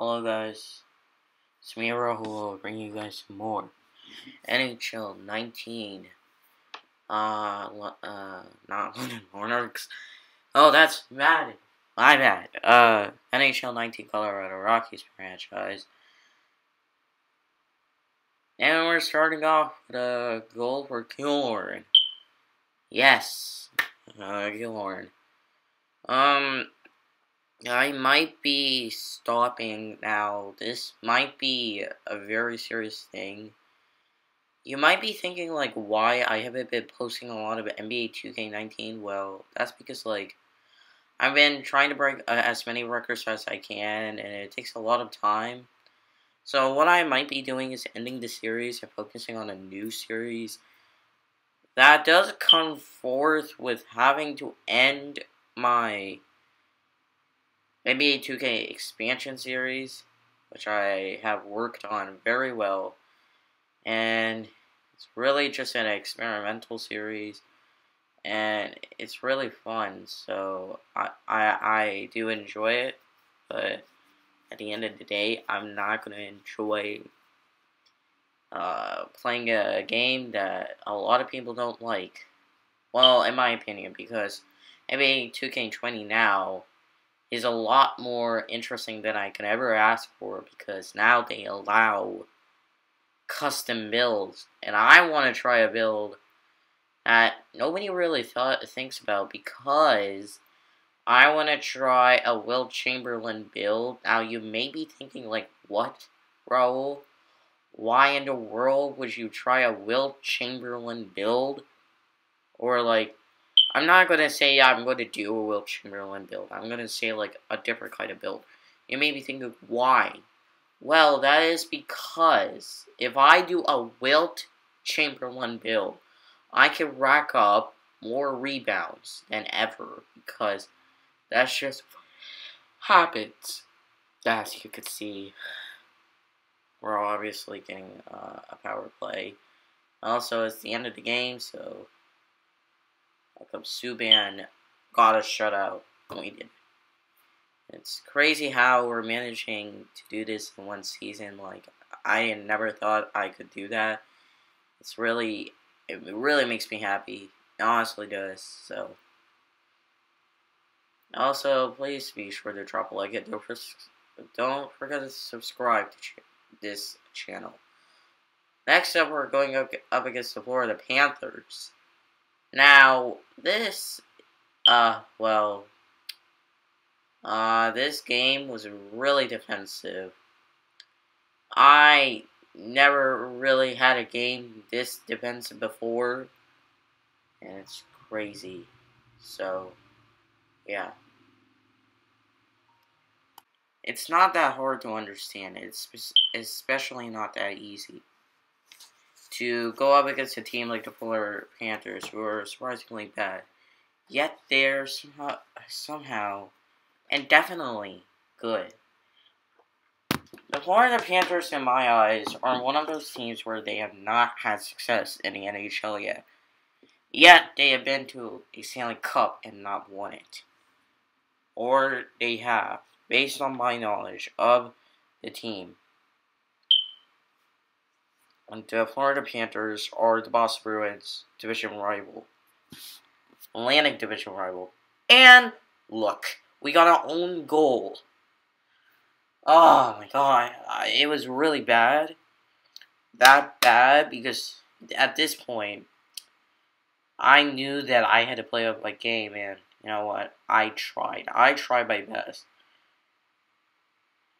Hello guys, it's me Rahul Bring you guys some more NHL 19. Uh, uh, not London Monarchs. Oh, that's bad. My bad. Uh, NHL 19 Colorado Rockies franchise. And we're starting off with a goal for Killorn. Yes, uh. Um, I might be stopping now. This might be a very serious thing. You might be thinking, like, why I haven't been posting a lot of NBA 2K19. Well, that's because, like, I've been trying to break uh, as many records as I can, and it takes a lot of time. So, what I might be doing is ending the series and focusing on a new series. That does come forth with having to end my NBA 2K expansion series, which I have worked on very well, and it's really just an experimental series, and it's really fun. So I I, I do enjoy it, but at the end of the day, I'm not gonna enjoy uh, playing a game that a lot of people don't like. Well, in my opinion, because NBA 2K20 now is a lot more interesting than I could ever ask for because now they allow custom builds, and I want to try a build that nobody really thought thinks about because I want to try a Wilt Chamberlain build. Now you may be thinking like, what, Raul? Why in the world would you try a Wilt Chamberlain build? Or like, I'm not going to say I'm going to do a Wilt Chamberlain build. I'm going to say, like, a different kind of build. You may be thinking, why? Well, that is because if I do a Wilt Chamberlain build, I can rack up more rebounds than ever because that's just happens. As you could see, we're obviously getting uh, a power play. Also, it's the end of the game, so how come um, Subban got a shutout when we did? It's crazy how we're managing to do this in one season. Like, I never thought I could do that. It's really, it really makes me happy. It honestly does, so. Also, please be sure to drop a like and don't, don't forget to subscribe to ch this channel. Next up, we're going up, up against the Florida Panthers. Now, this, uh, well, uh, this game was really defensive. I never really had a game this defensive before, and it's crazy. So, yeah. It's not that hard to understand. It's especially not that easy to go up against a team like the Polar Panthers, who are surprisingly bad. Yet they're somehow, somehow and definitely good. The Florida Panthers, in my eyes, are one of those teams where they have not had success in the NHL yet. Yet they have been to a Stanley Cup and not won it. Or they have, based on my knowledge of the team. The Florida Panthers are the Boston Bruins division rival. Atlantic division rival. And look, we got our own goal. Oh my god, it was really bad. That bad because at this point, I knew that I had to play up my game, and you know what? I tried. I tried my best.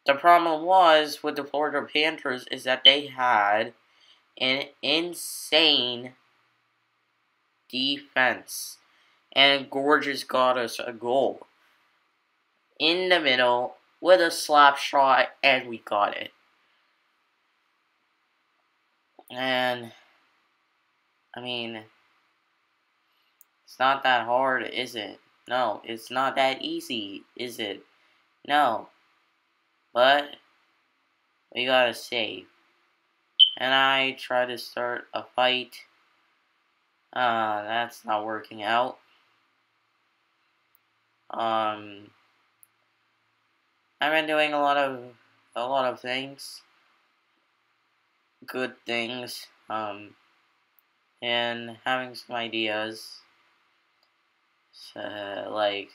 The problem was with the Florida Panthers is that they had an insane defense. And Gorgeous got us a goal. In the middle, with a slap shot, and we got it. And, I mean, it's not that hard, is it? No, it's not that easy, is it? No. But, we gotta save and I try to start a fight. Uh, that's not working out. Um, I've been doing a lot of a lot of things, good things, um, and having some ideas. So, like,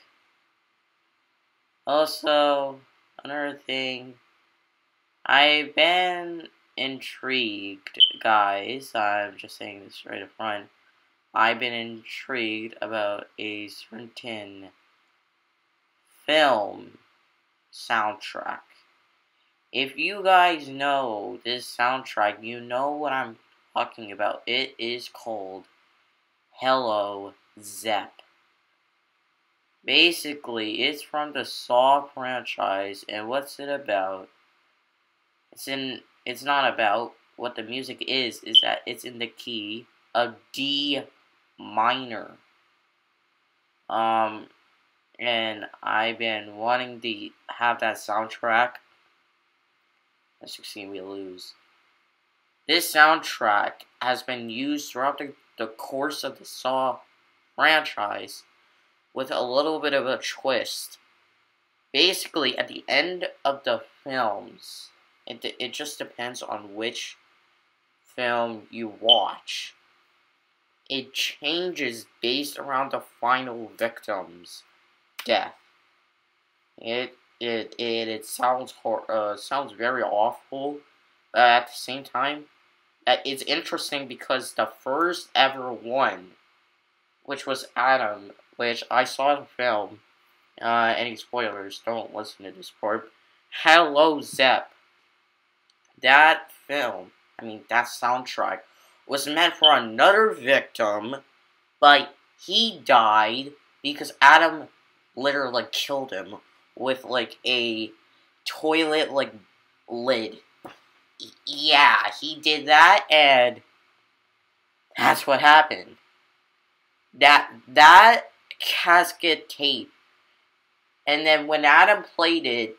also, another thing, I've been intrigued, guys, I'm just saying this right up front, I've been intrigued about a certain film soundtrack. If you guys know this soundtrack, you know what I'm talking about. It is called Hello Zep. Basically, it's from the Saw franchise, and what's it about? It's in. It's not about what the music is. Is that it's in the key of D minor. Um, and I've been wanting to have that soundtrack. You see, we lose. This soundtrack has been used throughout the, the course of the Saw franchise with a little bit of a twist. Basically, at the end of the films, it, it just depends on which film you watch. It changes based around the final victim's death. It it it, it sounds hor- uh, sounds very awful, but at the same time, uh, it's interesting because the first ever one, which was Adam, which I saw the film. Uh, any spoilers? Don't listen to this part. Hello Zep. That film, I mean that soundtrack, was meant for another victim, but he died because Adam literally killed him with like a toilet like lid. Yeah, he did that, and that's what happened. That that casket tape. And then when Adam played it,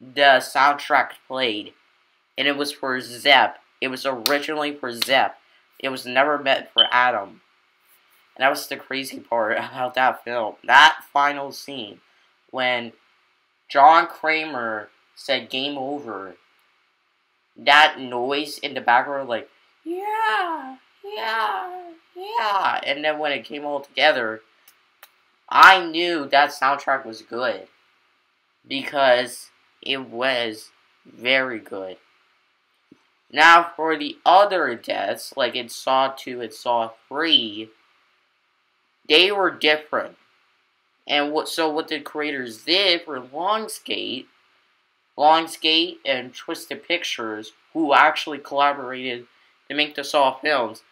the soundtrack played. And it was for Zep. It was originally for Zep. It was never meant for Adam. And that was the crazy part about that film. That final scene when John Kramer said game over. That noise in the background, like, yeah, yeah, yeah. And then when it came all together, I knew that soundtrack was good because it was very good. Now, for the other deaths, like in Saw 2 and Saw 3, they were different. And what so what the creators did for Lionsgate, Lionsgate and Twisted Pictures, who actually collaborated to make the Saw films,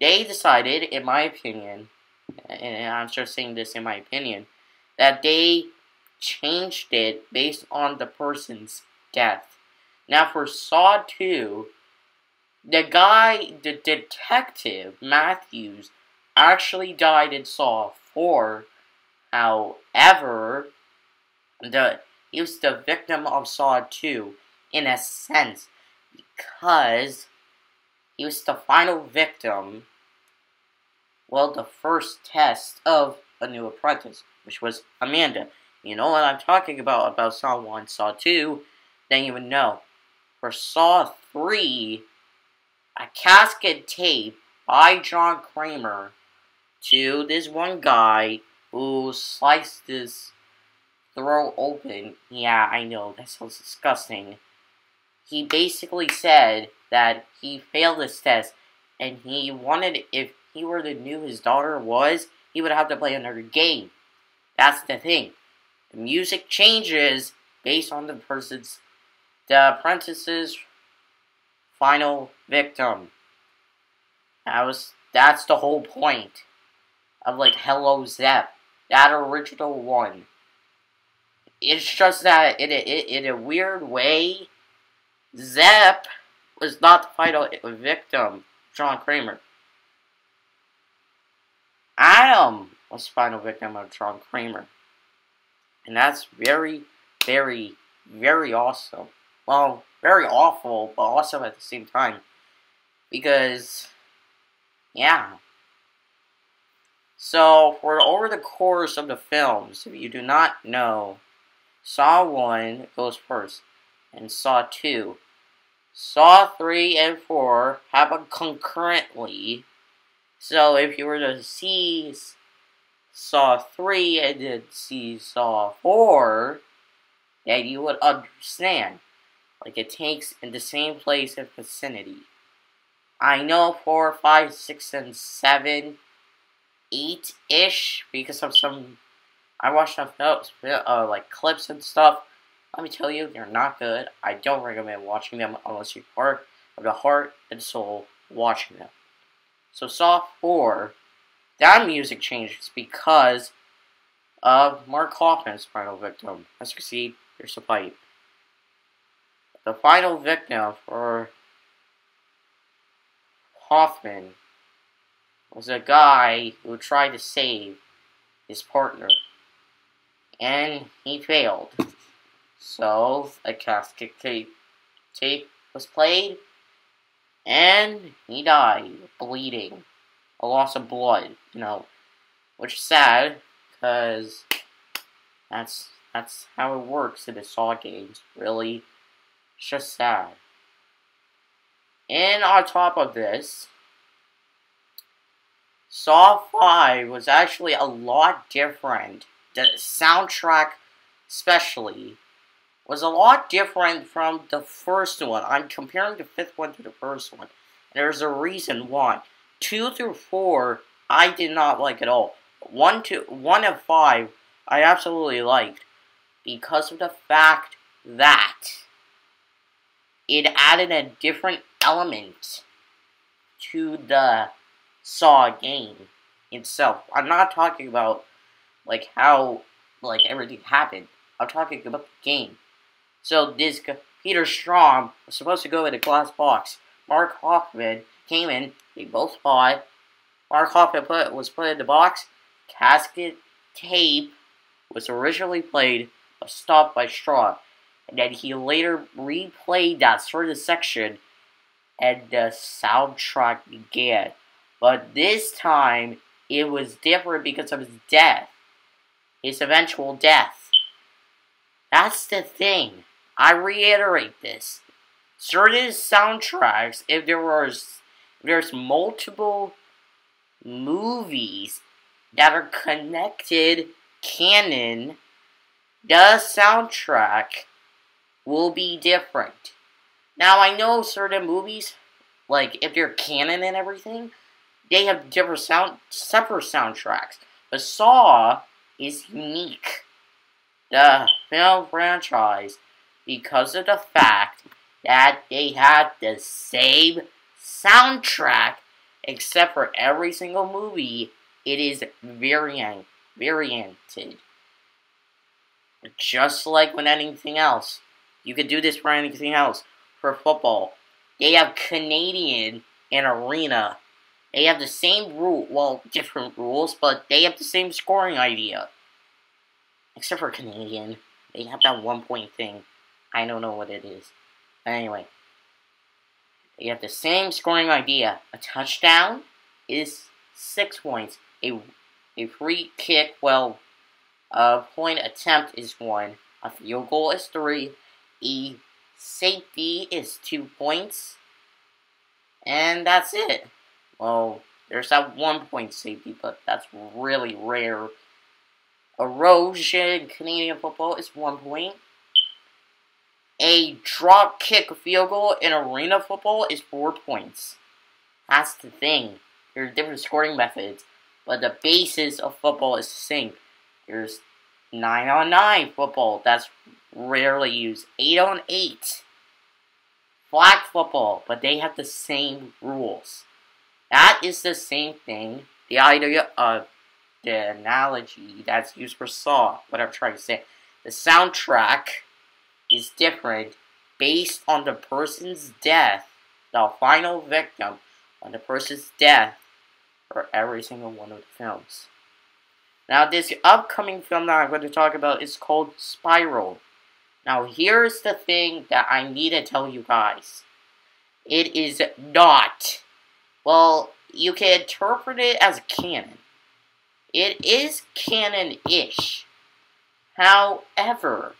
they decided, in my opinion, and I'm just saying this in my opinion, that they changed it based on the person's death. Now, for Saw 2, the guy, the detective, Matthews, actually died in Saw 4. However, the he was the victim of Saw 2 in a sense because he was the final victim well, the first test of a new apprentice, which was Amanda. You know what I'm talking about, about Saw 1, Saw 2, then you would know. For Saw 3, a casket tape by John Kramer to this one guy who sliced his throat open. Yeah, I know, that sounds disgusting. He basically said that he failed this test and he wanted, if he were to knew his daughter was, he would have to play another game. That's the thing. The music changes based on the person's, the apprentice's final victim. That was, that's the whole point of like Hello Zep, that original one. It's just that in a, in a weird way, Zep was not the final victim, John Kramer. Adam was the final victim of John Kramer. And that's very, very, very awesome. Well, very awful, but awesome at the same time. Because, yeah. So, for over the course of the films, if you do not know, Saw 1 goes first. and Saw 2. Saw 3 and 4 happen concurrently. So if you were to see Saw 3 and then see Saw 4, then you would understand. Like it takes in the same place and vicinity. I know 4, 5, 6, and 7, 8-ish, because of some, I watched some notes, uh, like clips and stuff. Let me tell you, they're not good. I don't recommend watching them unless you are part of the heart and soul watching them. So Saw 4, that music changes because of Mark Hoffman's final victim. As you can see, there's a fight. The final victim for Hoffman was a guy who tried to save his partner. And he failed. So, a casket tape, was played, and he died, bleeding. A loss of blood, you know. Which is sad, because that's that's how it works in the Saw games, really. It's just sad. And on top of this, Saw 5 was actually a lot different. The soundtrack, especially, was a lot different from the first one. I'm comparing the fifth one to the first one. And there's a reason why. 2 through 4, I did not like at all. 1 to 1 and 5, I absolutely liked. Because of the fact that it added a different element to the Saw game itself. I'm not talking about like how like everything happened. I'm talking about the game. So this Peter Strahm was supposed to go in a glass box. Mark Hoffman came in. They both fought. Mark Hoffman put, was put in the box. Casket tape was originally played, but stopped by Strahm. And then he later replayed that sort of section, and the soundtrack began. But this time, it was different because of his death. His eventual death. That's the thing. I reiterate this. Certain soundtracks, if there was if there's multiple movies that are connected canon, the soundtrack will be different. Now I know certain movies, like if they're canon and everything, they have different sound, separate soundtracks. But Saw is unique. The film franchise because of the fact that they have the same soundtrack except for every single movie it is variant varianted just like with anything else you could do this for anything else for football they have Canadian and arena they have the same rule, well, different rules, but they have the same scoring idea. Except for Canadian. They have that one point thing. I don't know what it is. But anyway. They have the same scoring idea. A touchdown is six points. A, a free kick, well, a point attempt is one. A field goal is three. A safety is two points. And that's it. Well, there's that one point safety, but that's really rare. Erosion Canadian football is one point. A drop kick field goal in arena football is four points. That's the thing. There's different scoring methods, but the basis of football is the same. There's 9 on 9 football, that's rarely use. 8 on 8. Flag football, but they have the same rules. That is the same thing, the idea of the analogy that's used for Saw, what I'm trying to say. The soundtrack is different based on the person's death, the final victim on the person's death for every single one of the films. Now, this upcoming film that I'm going to talk about is called Spiral. Now, here's the thing that I need to tell you guys. It is not well, you can interpret it as a canon. It is canon-ish. However,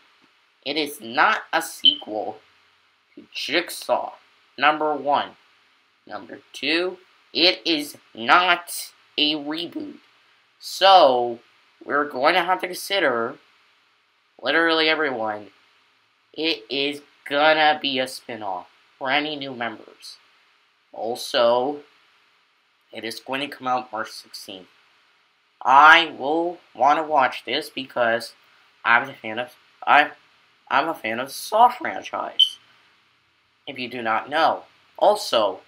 it is not a sequel to Jigsaw. Number one. Number two, it is not a reboot. So, we're going to have to consider, literally everyone, it is gonna be a spin-off for any new members. Also, it is going to come out March 16th. I will want to watch this because I'm a fan of I I'm a fan of Saw franchise. If you do not know. Also,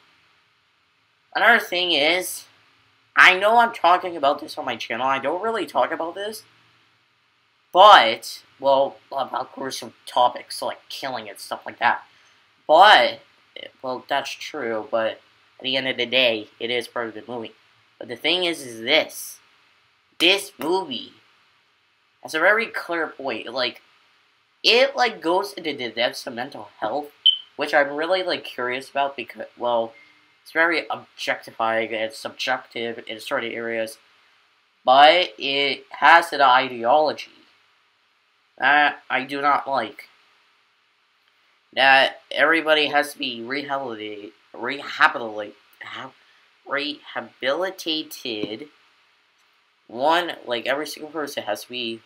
another thing is, I know I'm talking about this on my channel. I don't really talk about this, but well, about gruesome topics like killing and stuff like that. But well, that's true. But at the end of the day, it is part of the movie. But the thing is, is this this movie has a very clear point. Like, it, like, goes into the depths of mental health, which I'm really, like, curious about because, well, it's very objectifying and subjective in certain areas, but it has an ideology that I do not like. That everybody has to be rehabilitated, rehabilitated, rehabilitated one, like, every single person has to be,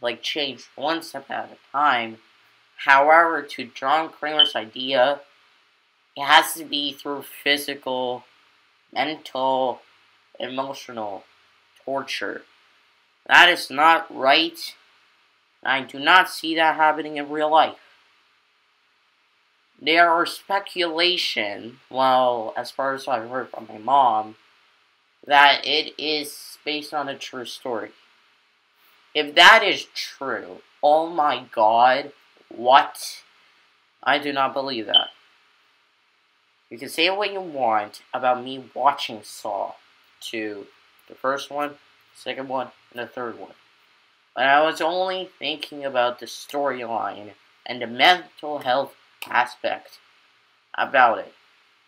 like, changed one step at a time. However, to John Kramer's idea, it has to be through physical, mental, emotional torture. That is not right. I do not see that happening in real life. There are speculation, well, as far as I've heard from my mom, that it is based on a true story. If that is true, oh my god, what? I do not believe that. You can say what you want about me watching Saw 2, the first one, second one, and the third one. But I was only thinking about the storyline and the mental health aspect about it.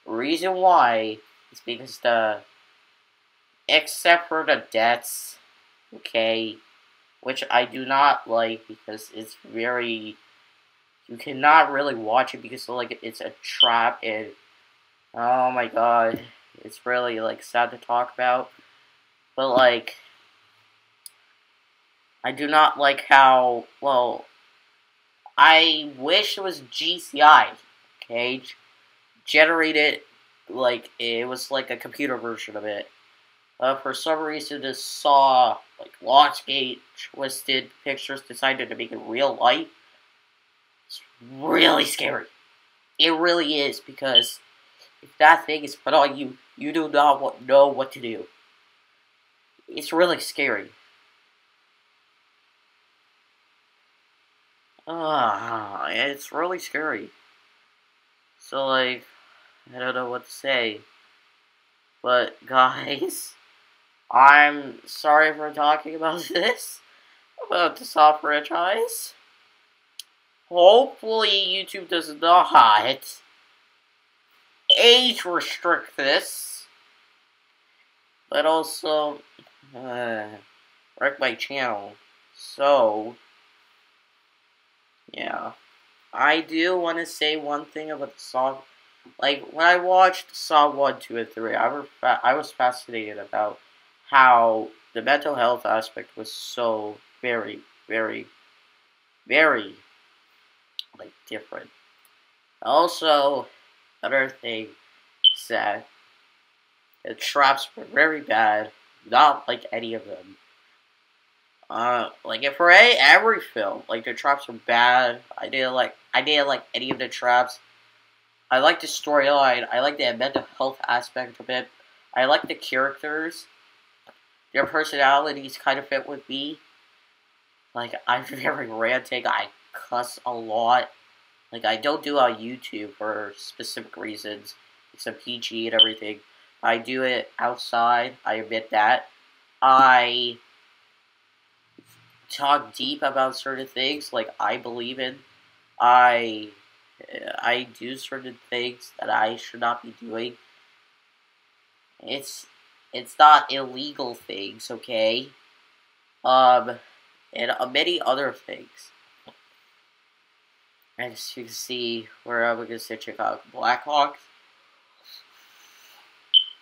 Reason why is because the except for the deaths, okay, which I do not like because it's very, you cannot really watch it because like it's a trap and, oh my god, it's really like sad to talk about, but like, I do not like how, well, I wish it was GCI, okay, generated, like, it was like a computer version of it uh, for some reason, this saw like Lionsgate twisted pictures decided to make it real life. It's really scary. It really is because if that thing is put on you, you do not know what to do. It's really scary. Ah, it's really scary. So like, I don't know what to say. But guys. I'm sorry for talking about this, about the Saw franchise. Hopefully YouTube does not age restrict this, but also uh, wreck my channel. So, yeah. I do want to say one thing about the Saw. Like, when I watched Saw 1, 2, and 3, I, I was fascinated about how the mental health aspect was so very, very, very like different. Also, another thing that the traps were very bad. Not like any of them. Uh, like if for a, every film, like the traps are bad. I didn't like I didn't like any of the traps. I like the storyline. I like the mental health aspect of it. I like the characters their personalities kind of fit with me. Like, I'm very ranting, I cuss a lot. Like, I don't do on YouTube for specific reasons. It's a PG and everything. I do it outside, I admit that. I talk deep about certain things, like I believe in. I I do certain things that I should not be doing. It's it's not illegal things, okay? Um, and uh, many other things. As you can see, where we're up against the Chicago Blackhawks.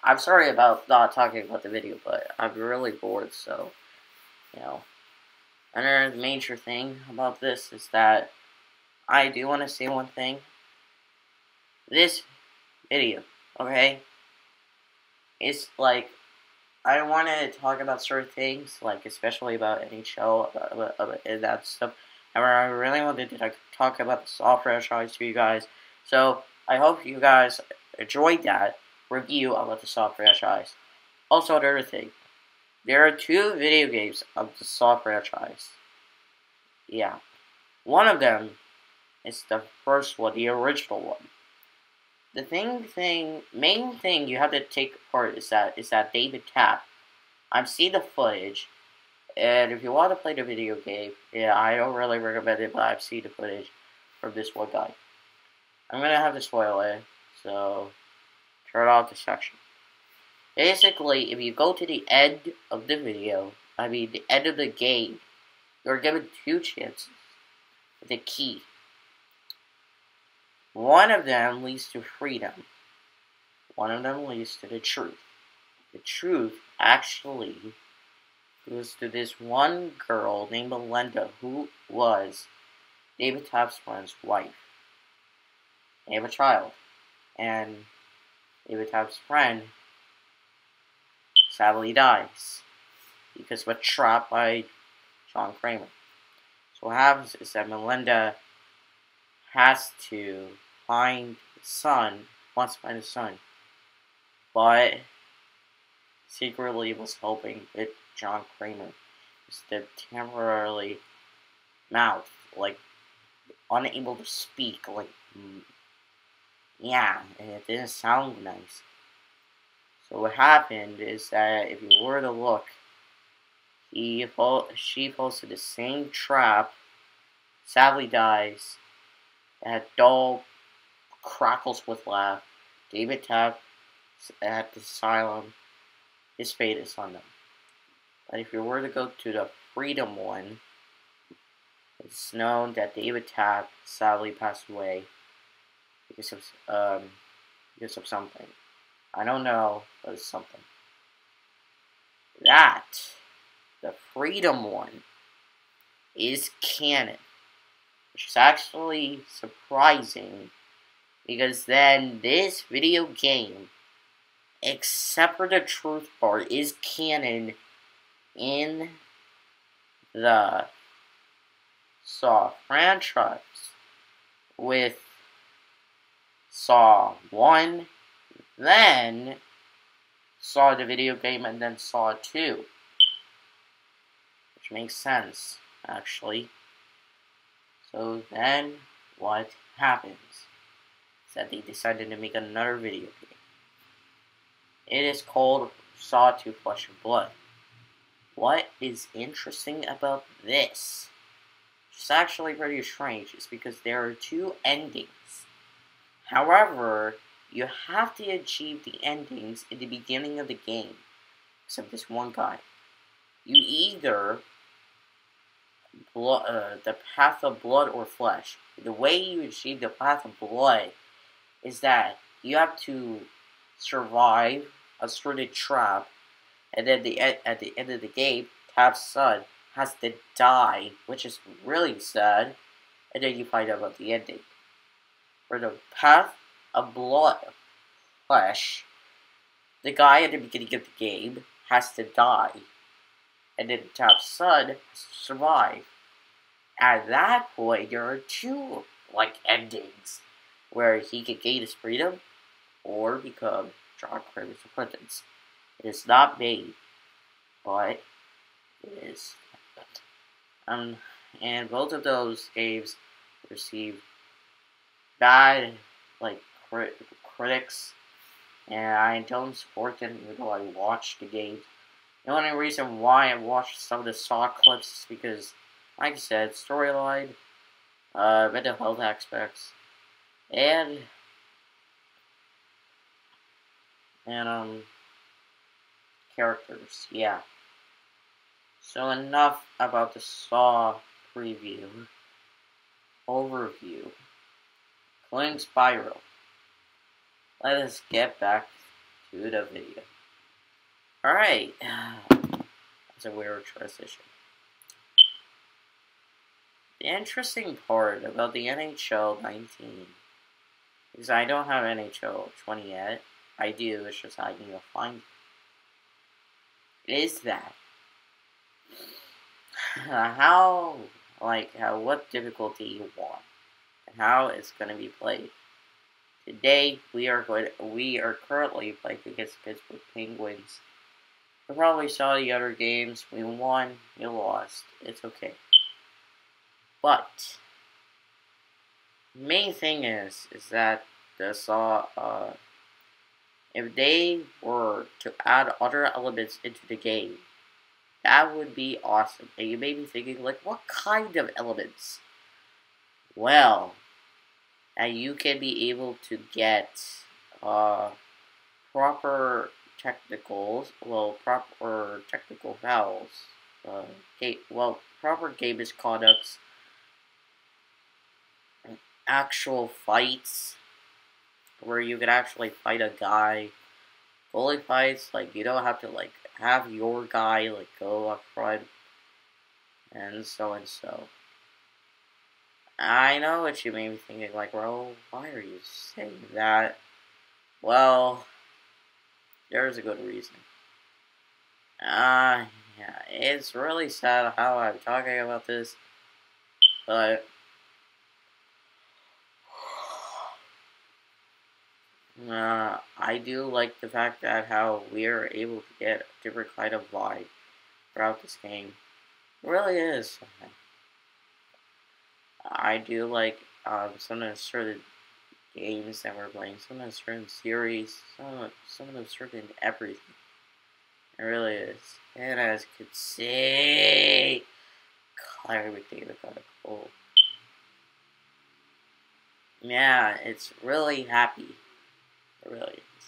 I'm sorry about not talking about the video, but I'm really bored, so, you know. Another major thing about this is that I do want to say one thing. This video, okay, it's like, I want to talk about certain things, like, especially about NHL, about, about, about that stuff. However, I really wanted to talk about the Saw franchise to you guys. So, I hope you guys enjoyed that review about the Saw franchise. Also, another thing. There are two video games of the Saw franchise. Yeah. One of them is the first one, the original one. The thing, thing, main thing you have to take apart is that is that David Tapp. I've seen the footage, and if you want to play the video game, yeah, I don't really recommend it, but I've seen the footage from this one guy. I'm gonna have to spoil it, so turn off the section. Basically, if you go to the end of the video, I mean the end of the game, you're given two chances with a key. One of them leads to freedom. One of them leads to the truth. The truth actually goes to this one girl named Melinda who was David Tapp's friend's wife. They have a child. And David Tapp's friend sadly dies because of a trap by John Kramer. So what happens is that Melinda has to find his son, wants to find his son, but secretly was hoping that John Kramer is to temporarily mouth, like unable to speak, like mm, yeah, it didn't sound nice. So what happened is that if you were to look, he she falls to the same trap, sadly dies, that doll crackles with laugh. David Tapp at the asylum, his fate is on them. But if you were to go to the Freedom one, it's known that David Tapp sadly passed away because of um because of something. I don't know, it's something. That the Freedom one is canon, which is actually surprising because then this video game, except for the truth part, is canon in the Saw franchise with Saw 1, then Saw the video game, and then Saw 2. Which makes sense, actually. So then, what happens? Is that they decided to make another video game. It is called Saw 2 Flesh and Blood. What is interesting about this, is actually pretty strange, is because there are two endings However, you have to achieve the endings in the beginning of the game, except this one guy. You either blood, uh, the path of blood or flesh. The way you achieve the path of blood is that you have to survive a certain trap, and then the at the end of the game, Tapp's son has to die, which is really sad, and then you find out about the ending for the path of blood flesh, the guy at the beginning of the game has to die, and then the son has to survive. At that point, there are two like endings where he can gain his freedom or become John Kramer's apprentice. It is not made, but it is. Um, and both of those games received bad like crit- critics, and I don't support them though I watch the game. The only reason why I watched some of the Saw clips is because, like I said, storyline, uh, mental health aspects, and and um characters. Yeah. So enough about the Saw preview overview. playing Spyro. Let us get back to the video. Alright. That's a weird transition. The interesting part about the NHL 19 is I don't have NHL 20 yet. I do, it's just I need to find it. Is that how, like, how, what difficulty you want, and how it's going to be played. Today, we are going, we are currently playing against Pittsburgh Penguins. You probably saw the other games. We won, we lost. It's okay. But, main thing is, is that the saw, uh, if they were to add other elements into the game, that would be awesome. And you may be thinking, like, what kind of elements? Well, and you can be able to get uh, proper technicals, well, proper technical fouls, uh, game, well, proper game misconducts, actual fights, where you can actually fight a guy. Goalie fights, like, you don't have to, like, have your guy, like, go up front, and so and so. I know what you may be thinking, like, well, why are you saying that? Well, there's a good reason. Ah, uh, yeah, it's really sad how I'm talking about this, but uh, I do like the fact that how we are able to get a different kind of vibe throughout this game. It really is. I do like um, some of the certain games that we're playing, some of the certain series, some of, some of the certain everything. It really is. And as you can see, God, everything got a. Yeah, it's really happy. It really is.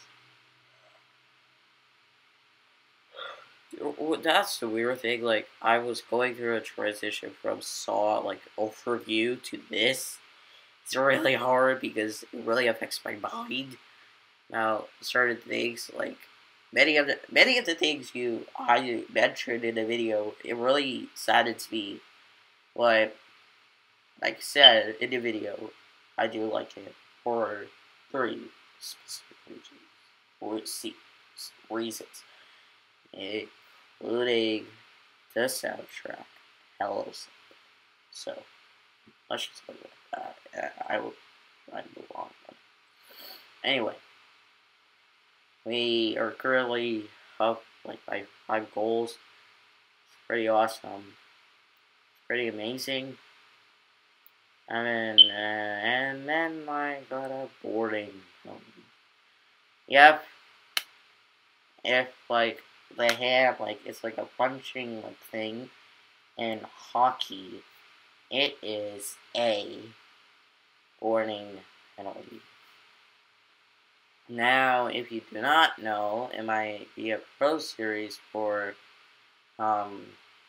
That's the weird thing. Like, I was going through a transition from Saw, like, overview to this. It's really hard because it really affects my mind. Now, certain things, like, many of the, many of the things you, I mentioned in the video, it really saddens me. But, like I said in the video, I do like it for three specific reasons. Or reasons. It including the soundtrack. Hello, so let's just go with that. I will to move on. Anyway, we are currently up like by five goals. It's pretty awesome. It's pretty amazing. And then, uh, and then I got a boarding. Yep. If like they have like it's like a punching like thing in hockey. It is a warning penalty. Now, if you do not know, it might be a pro series for um,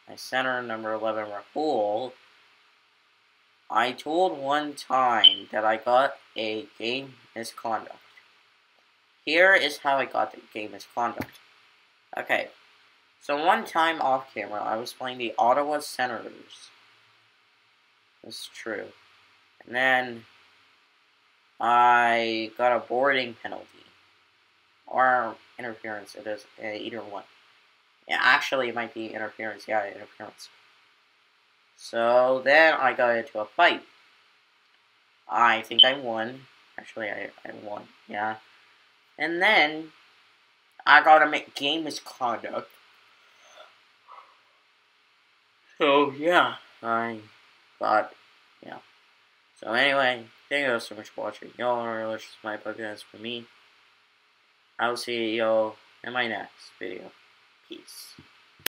my center number 11 Rahul. I told one time that I got a game misconduct. Here is how I got the game misconduct. Okay. So one time off camera, I was playing the Ottawa Senators. That's true. And then I got a boarding penalty. Or interference, it is uh, either one. Yeah, actually, it might be interference. Yeah, interference. So then I got into a fight. I think I won. Actually, I, I won. Yeah. And then I gotta make game misconduct. So yeah, I got yeah. So anyway, thank you so much for watching. Y'all are just my podcast for me. I will see y'all in my next video. Peace.